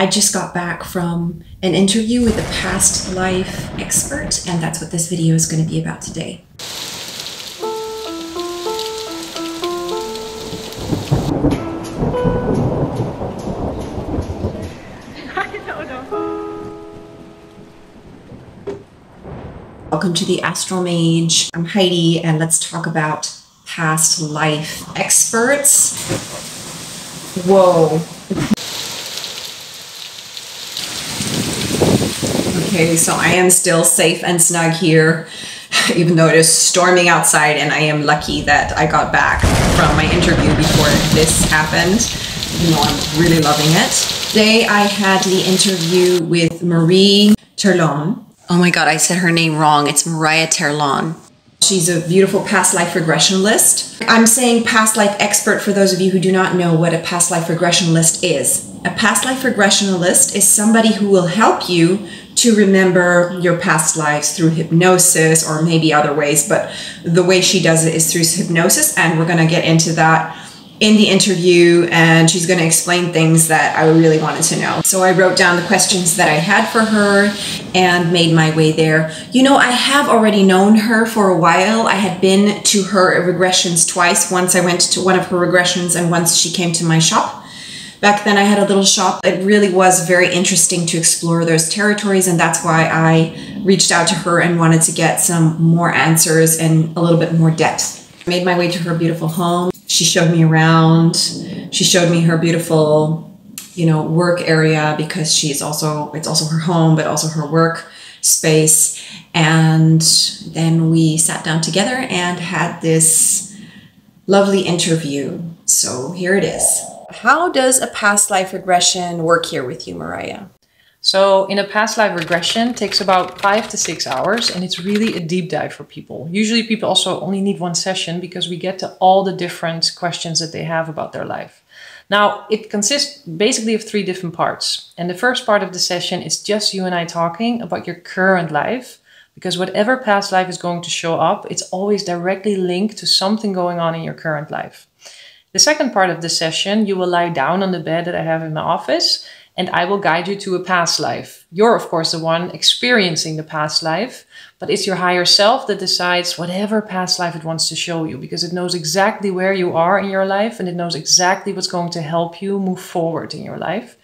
I just got back from an interview with a past life expert, and that's what this video is going to be about today. Welcome to the Astral Mage. I'm Heidi, and let's talk about past life experts. Whoa. Okay, so I am still safe and snug here, even though it is storming outside, and I am lucky that I got back from my interview before this happened. You know, I'm really loving it. Today I had the interview with Marie Terlon Oh my God, I said her name wrong. It's Marije Terluin. She's a beautiful past life regressionist. I'm saying past life expert for those of you who do not know what a past life regressionist is. A past life regressionist is somebody who will help you to remember your past lives through hypnosis or maybe other ways, but the way she does it is through hypnosis, and we're going to get into that in the interview and she's going to explain things that I really wanted to know. So I wrote down the questions that I had for her and made my way there. You know, I have already known her for a while. I had been to her regressions twice. Once I went to one of her regressions and once she came to my shop. Back then I had a little shop. It really was very interesting to explore those territories and that's why I reached out to her and wanted to get some more answers and a little bit more depth. I made my way to her beautiful home she showed me around. She showed me her beautiful, you know, work area because she's also it's also her home, but also her work space. And then we sat down together and had this lovely interview. So here it is. How does a past life regression work here with you, Marije? So in a past life regression takes about five to six hours and it's really a deep dive for people. Usually people also only need one session because we get to all the different questions that they have about their life. Now it consists basically of three different parts. And the first part of the session is just you and I talking about your current life because whatever past life is going to show up, it's always directly linked to something going on in your current life. The second part of the session, you will lie down on the bed that I have in my office and I will guide you to a past life. You're, of course, the one experiencing the past life, but it's your higher self that decides whatever past life it wants to show you because it knows exactly where you are in your life and it knows exactly what's going to help you move forward in your life.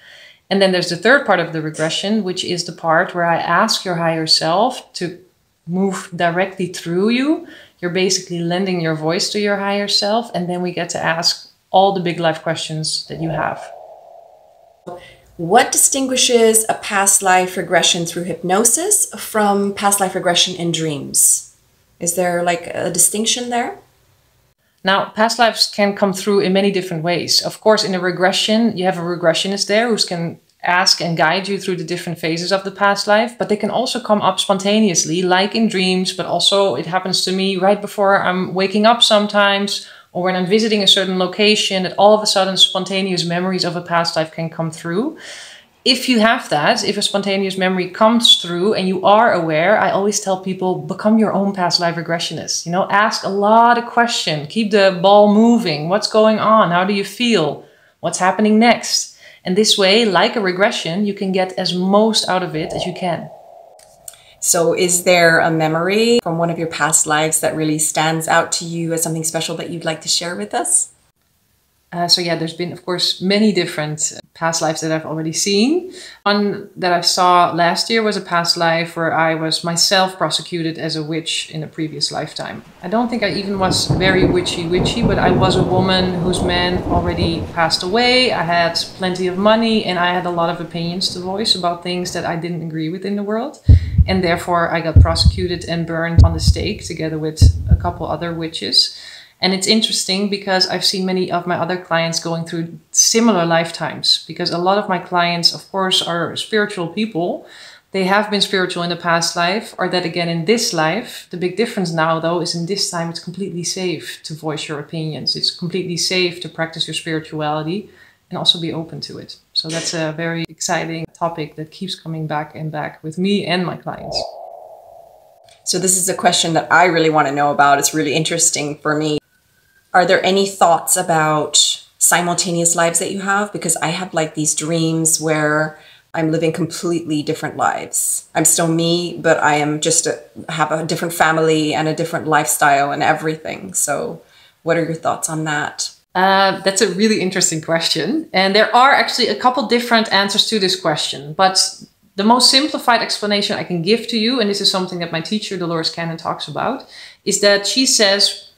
And then there's the third part of the regression, which is the part where I ask your higher self to move directly through you. You're basically lending your voice to your higher self, and then we get to ask all the big life questions that you have. What distinguishes a past life regression through hypnosis from past life regression in dreams? Is there like a distinction there? Now, past lives can come through in many different ways. Of course, in a regression, you have a regressionist there who can ask and guide you through the different phases of the past life, but they can also come up spontaneously, like in dreams, but also it happens to me right before I'm waking up sometimes, or when I'm visiting a certain location, that all of a sudden spontaneous memories of a past life can come through. If you have that, if a spontaneous memory comes through and you are aware, I always tell people become your own past life regressionist. You know, ask a lot of questions, keep the ball moving. What's going on? How do you feel? What's happening next? And this way, like a regression, you can get as most out of it as you can. So, is there a memory from one of your past lives that really stands out to you as something special that you'd like to share with us? Uh, so yeah, there's been, of course, many different past lives that I've already seen. One that I saw last year was a past life where I was myself prosecuted as a witch in a previous lifetime. I don't think I even was very witchy witchy, but I was a woman whose man already passed away. I had plenty of money and I had a lot of opinions to voice about things that I didn't agree with in the world. And therefore I got prosecuted and burned on the stake together with a couple other witches. And it's interesting because I've seen many of my other clients going through similar lifetimes because a lot of my clients, of course, are spiritual people. They have been spiritual in the past life, or that again in this life. The big difference now, though, is in this time it's completely safe to voice your opinions. It's completely safe to practice your spirituality and also be open to it. So that's a very exciting topic that keeps coming back and back with me and my clients. So, this is a question that I really want to know about. It's really interesting for me. Are there any thoughts about simultaneous lives that you have because I have like these dreams where I'm living completely different lives. I'm still me, but I am just a, have a different family and a different lifestyle and everything. So, what are your thoughts on that? Uh, that's a really interesting question. And there are actually a couple different answers to this question. But the most simplified explanation I can give to you, and this is something that my teacher, Dolores Cannon, talks about, is that she says,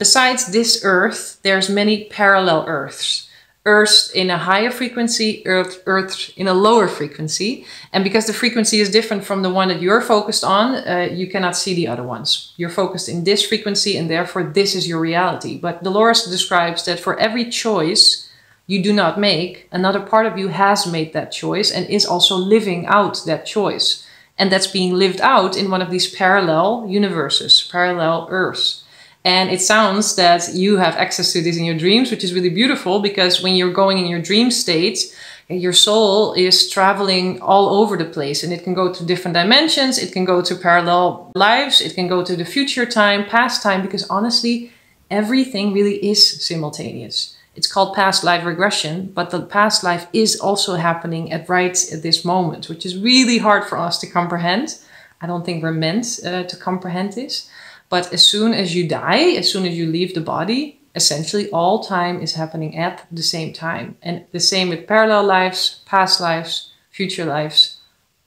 besides this Earth, there's many parallel Earths. Earth in a higher frequency, Earth, Earth in a lower frequency. And because the frequency is different from the one that you're focused on, uh, you cannot see the other ones. You're focused in this frequency and therefore this is your reality. But Dolores describes that for every choice you do not make, another part of you has made that choice and is also living out that choice. And that's being lived out in one of these parallel universes, parallel Earths. And it sounds that you have access to this in your dreams, which is really beautiful because when you're going in your dream state, your soul is traveling all over the place and it can go to different dimensions, it can go to parallel lives, it can go to the future time, past time, because honestly, everything really is simultaneous. It's called past life regression, but the past life is also happening at right at this moment, which is really hard for us to comprehend. I don't think we're meant uh, to comprehend this. But as soon as you die, as soon as you leave the body, essentially all time is happening at the same time. And the same with parallel lives, past lives, future lives.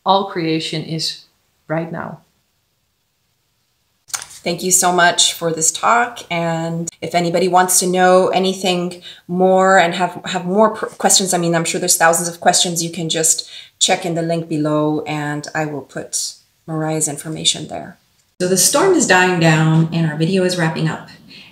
All creation is right now. Thank you so much for this talk. And if anybody wants to know anything more and have, have more questions, I mean, I'm sure there's thousands of questions, you can just check in the link below and I will put Marije's information there. So the storm is dying down and our video is wrapping up.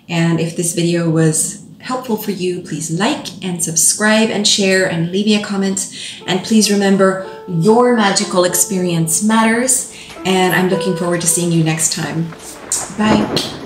And if this video was helpful for you, please like and subscribe and share and leave me a comment. And please remember, your magical experience matters. And I'm looking forward to seeing you next time. Bye.